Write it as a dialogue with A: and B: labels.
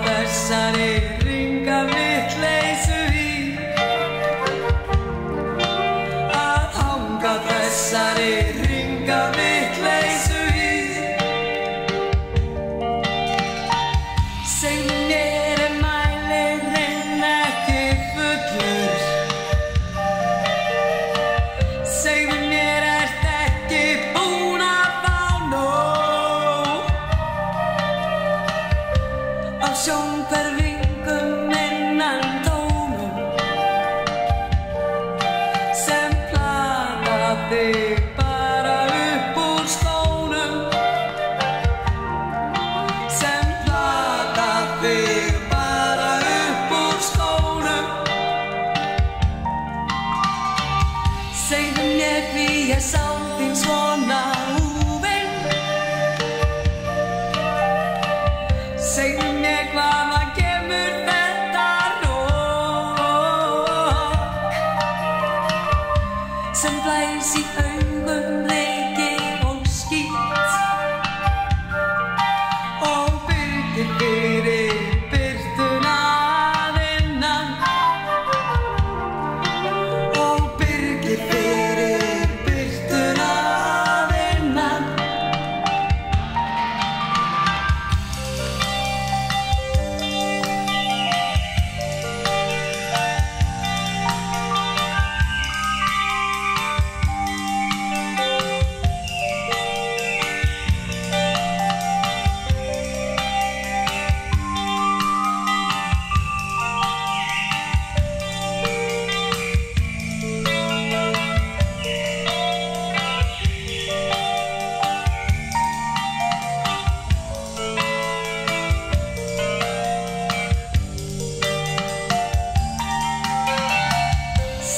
A: Matahari ringkami Ef ég sá þín svona húfinn Segð mér hvaðan kemur þetta rók Sem blæs í augum leiki og skýt. Og byrgir fyrir